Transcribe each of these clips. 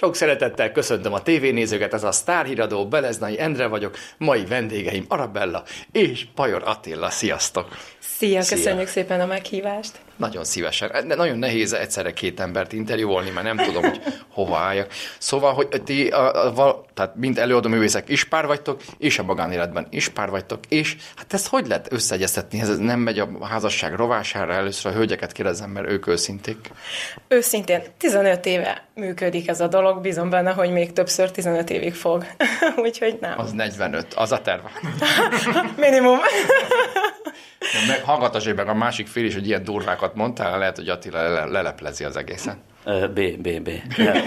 Sok szeretettel köszöntöm a tévénézőket, ez a sztárhíradó, Beleznai Endre vagyok, mai vendégeim Arabella és Pajor Attila. Sziasztok! Szia, köszönjük Szia. szépen a meghívást! Nagyon szívesen. De nagyon nehéz egyszerre két embert interjúolni, mert nem tudom, hogy hova álljak. Szóval, hogy ti, a, a, a, tehát mind előadó művészek is pár vagytok, és a magánéletben is pár vagytok, és hát ezt hogy lehet összeegyeztetni? Ez nem megy a házasság rovására, először a hölgyeket kérdezem, mert ők őszinték. Őszintén, 15 éve működik ez a dolog, bízom benne, hogy még többször 15 évig fog. Úgyhogy nem. Az 45, az a terv. Minimum. Meg hallgatas, meg a másik fél is, hogy ilyen durvákat mondtál, lehet, hogy Attila le- leleplezi az egészen. B, B, B.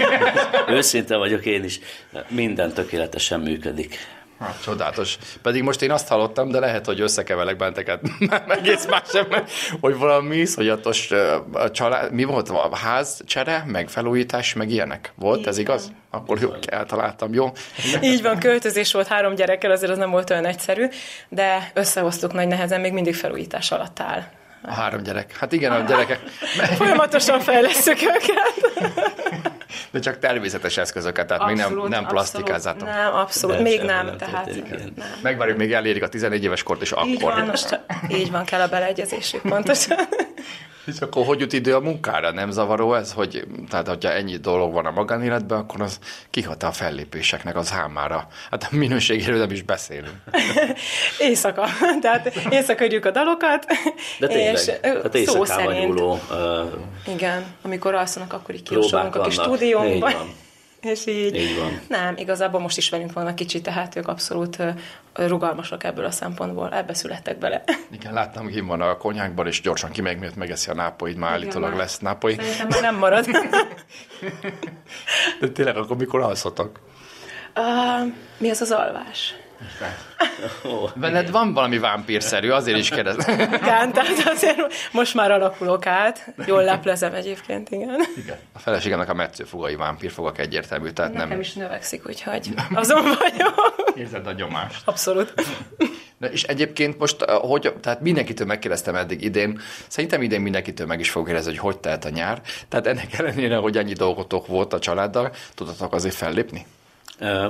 Őszinte vagyok én is. Minden tökéletesen működik. Hát, csodálatos. Pedig most én azt hallottam, de lehet, hogy összekevelek benteket. Egész más sem, hogy valami iszonyatos a család, mi volt? A ház csere, meg felújítás, meg ilyenek. Volt, Így ez igaz? Akkor jó, eltaláltam, jó? Így van, költözés volt három gyerekkel, azért az nem volt olyan egyszerű, de összehoztuk nagy nehezen, még mindig felújítás alatt áll. A három gyerek. Hát igen, a gyerekek. Folyamatosan fejlesztük őket. De csak természetes eszközöket, tehát abszolút, még nem, nem plastikázzátok. Nem, abszolút, még nem. nem tehát, nem. Megvárjuk, még elérik a 14 éves kort, és akkor. Így van, most, így van, kell a beleegyezésük, pontosan. És akkor hogy jut idő a munkára? Nem zavaró ez, hogy tehát, hogyha ennyi dolog van a magánéletben, akkor az kihat a fellépéseknek az hámára. Hát a minőségéről nem is beszélünk. éjszaka. Tehát éjszaka a dalokat. De tényleg, és tehát szó szerint. Nyúló, uh, igen, amikor alszanak, akkor így kiusolunk a kis stúdiónkban és így, így van. nem, igazából most is velünk vannak kicsit, tehát ők abszolút rugalmasak ebből a szempontból, ebbe születtek bele. Igen, láttam, hogy van a konyhákban, és gyorsan kimeg, miért megeszi a nápoid, már állítólag lesz nápoi. Szerintem már nem marad. De tényleg, akkor mikor alszotok? Uh, mi az az alvás? Veled van valami vámpírszerű, azért is kérdez. Igen, tehát azért most már alakulok át. Jól leplezem egyébként, igen. igen. A feleségemnek a metszőfogai vámpírfogak egyértelmű, tehát Nekem nem... is növekszik, úgyhogy azon vagyok. Érzed a nyomást. Abszolút. Na, és egyébként most, eh, hogy, tehát mindenkitől megkérdeztem eddig idén, szerintem idén mindenkitől meg is fog kérdezni, hogy hogy telt a nyár. Tehát ennek ellenére, hogy ennyi dolgotok volt a családdal, tudtatok azért fellépni?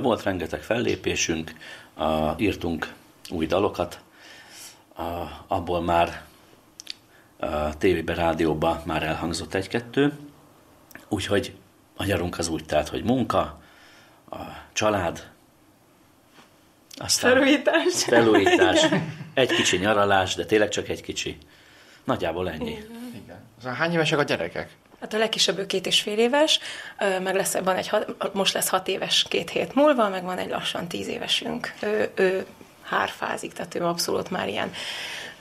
Volt rengeteg fellépésünk, írtunk új dalokat, abból már tévébe, rádióba már elhangzott egy-kettő, úgyhogy a nyarunk az úgy telt, hogy munka, a család, aztán felújítás. felújítás, egy kicsi nyaralás, de tényleg csak egy kicsi. Nagyjából ennyi. Igen. Igen. Hány évesek a gyerekek? Hát a legkisebb ő két és fél éves, meg lesz, van egy, most lesz hat éves két hét múlva, meg van egy lassan tíz évesünk. Ő, ő hárfázik, tehát ő abszolút már ilyen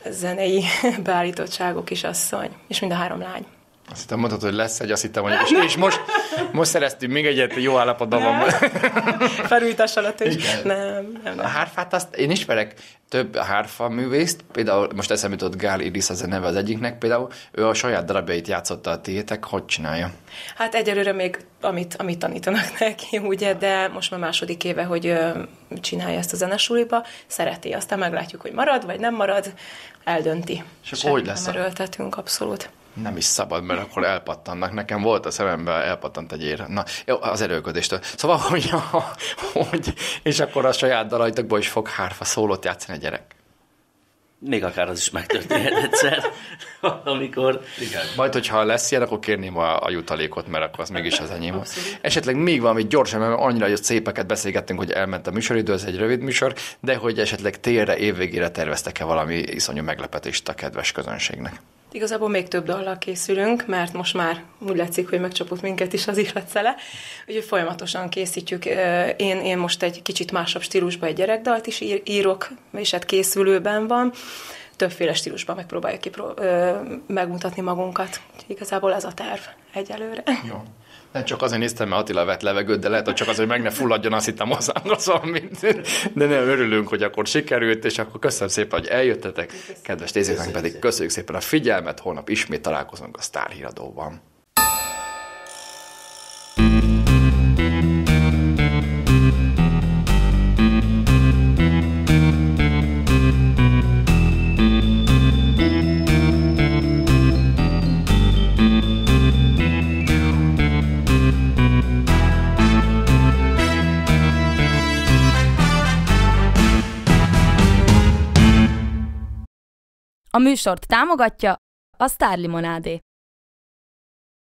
zenei beállítottságok is asszony, és mind a három lány. Azt hittem mondtad, hogy lesz egy, azt hittem, hogy és, és most, most szereztünk még egyet, jó állapotban van. Felújítás alatt is. Nem, nem, nem. A hárfát azt, én ismerek több hárfa művészt, például most eszembe jutott Gál Iris az a neve az egyiknek, például ő a saját darabjait játszotta a tiétek, hogy csinálja? Hát egyelőre még amit, amit tanítanak neki, ugye, de most már második éve, hogy csinálja ezt a zenesuliba, szereti, aztán meglátjuk, hogy marad, vagy nem marad, eldönti. És akkor hogy lesz? Erőltetünk, abszolút nem is szabad, mert akkor elpattannak. Nekem volt a szememben, elpattant egy ér. Na, jó, az erőködéstől. Szóval, hogy, hogy és akkor a saját dalaitokból is fog hárfa szólót játszani a gyerek. Még akár az is megtörténhet egyszer, amikor... Igen. Majd, hogyha lesz ilyen, akkor kérném a, a jutalékot, mert akkor az mégis az enyém. Abszolút. Esetleg még valami gyorsan, mert annyira hogy szépeket beszélgettünk, hogy elment a műsoridő, ez egy rövid műsor, de hogy esetleg térre, évvégére terveztek-e valami iszonyú meglepetést a kedves közönségnek? Igazából még több dallal készülünk, mert most már úgy látszik, hogy megcsapott minket is az ihletszele. Úgyhogy folyamatosan készítjük. Én, én most egy kicsit másabb stílusban egy gyerekdalt is írok, és hát készülőben van. Többféle stílusban megpróbáljuk kipró- megmutatni magunkat. Igazából ez a terv egyelőre. Jó. Nem csak azért néztem, mert Attila vett levegőt, de lehet, hogy csak azért, hogy meg ne fulladjon, azt hittem az, mint. De nem örülünk, hogy akkor sikerült, és akkor köszönöm szépen, hogy eljöttetek. Kedves nézőknek pedig köszönjük szépen a figyelmet, holnap ismét találkozunk a Sztárhíradóban. A műsort támogatja a Sztárlimonádé.